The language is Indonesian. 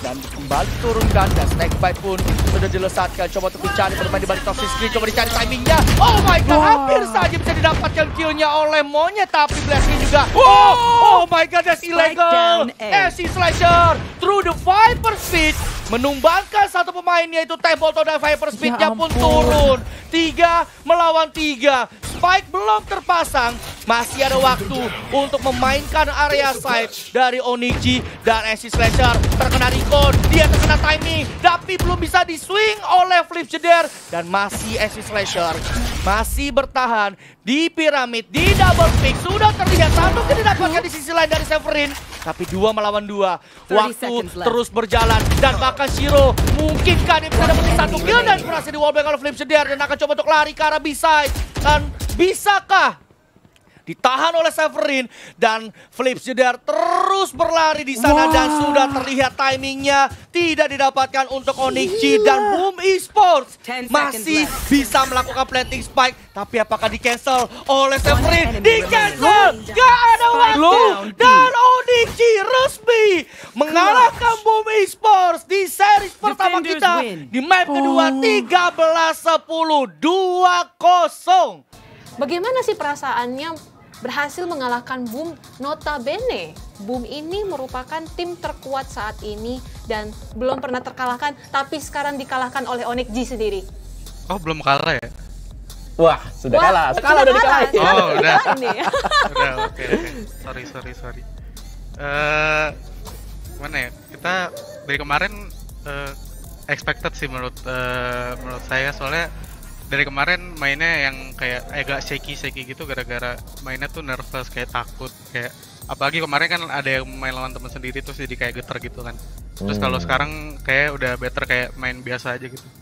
dan kembali turunkan dan snake bite pun sudah dilesatkan. Coba untuk dicari bermain di balik toxic screen coba dicari timingnya. Oh my god hampir saja bisa didapatkan killnya oleh monyet tapi blessing juga. Oh oh my god that's illegal. SC Slasher through the Viper Speed menumbangkan satu pemainnya itu Templeton dan Viper Speednya pun turun. Tiga melawan tiga. Spike belum terpasang. Masih ada waktu untuk memainkan area side dari Onigi dan SC Slasher. Terkena recon, dia terkena timing. Tapi belum bisa di-swing oleh Flip Jeder. Dan masih SC Slasher masih bertahan di piramid, di double pick. Sudah terlihat satu tidak didapatkan di sisi lain dari Severin. Tapi dua melawan dua. Waktu terus berjalan. Dan bahkan Shiro mungkinkah dia bisa dapetin satu kill dan berhasil di wallbang oleh Flip Jeder. Dan akan coba untuk lari ke arah B-side. Dan Bisakah ditahan oleh Severin dan Flip Jedar terus berlari di sana wow. dan sudah terlihat timingnya tidak didapatkan untuk G dan Boom Esports. Masih bisa melakukan planting spike tapi apakah di cancel oleh Severin? di cancel gak ada waktu! dan G resmi mengalahkan Boom Esports di series pertama kita di map kedua 13 10 2-0 Bagaimana sih perasaannya berhasil mengalahkan Boom notabene? Boom ini merupakan tim terkuat saat ini dan belum pernah terkalahkan, tapi sekarang dikalahkan oleh Onyx G sendiri. Oh, belum kalah ya? Wah, sudah Wah, kalah. Kalah udah dikalahin. Oh, udah. udah, oke, okay, okay. Sorry, sorry, sorry. Uh, mana ya? Kita dari kemarin uh, expected sih menurut uh, menurut saya soalnya dari kemarin mainnya yang kayak agak shaky shaky gitu gara-gara mainnya tuh nervous kayak takut kayak apalagi kemarin kan ada yang main lawan teman sendiri terus jadi kayak geter gitu kan terus hmm. kalau sekarang kayak udah better kayak main biasa aja gitu